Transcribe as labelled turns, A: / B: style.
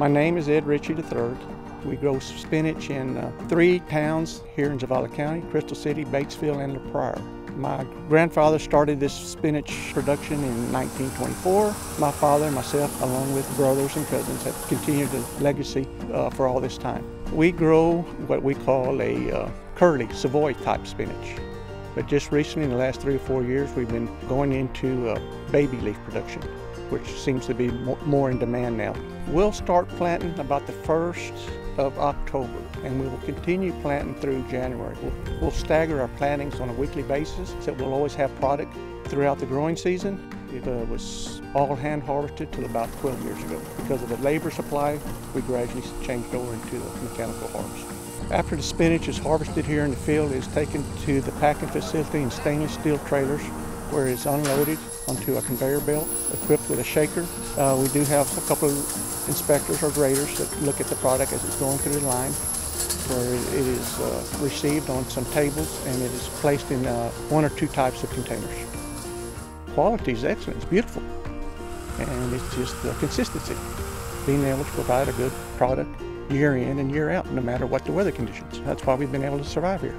A: My name is Ed Ritchie III. We grow spinach in uh, three towns here in Zavala County, Crystal City, Batesville, and La LaPrairie. My grandfather started this spinach production in 1924. My father and myself, along with brothers and cousins, have continued the legacy uh, for all this time. We grow what we call a uh, curly Savoy type spinach. But just recently, in the last three or four years, we've been going into uh, baby leaf production, which seems to be more in demand now. We'll start planting about the first of October, and we will continue planting through January. We'll, we'll, stagger our plantings on a weekly basis, so we'll always have product throughout the growing season. It uh, was all hand harvested till about 12 years ago. Because of the labor supply, we gradually changed over into the mechanical harvest. After the spinach is harvested here in the field, it is taken to the packing facility in stainless steel trailers where it's unloaded onto a conveyor belt equipped with a shaker. Uh, we do have a couple of inspectors or graders that look at the product as it's going through the line where it is uh, received on some tables and it is placed in uh, one or two types of containers. Quality is excellent, it's beautiful, and it's just the consistency, being able to provide a good product year in and year out, no matter what the weather conditions. That's why we've been able to survive here.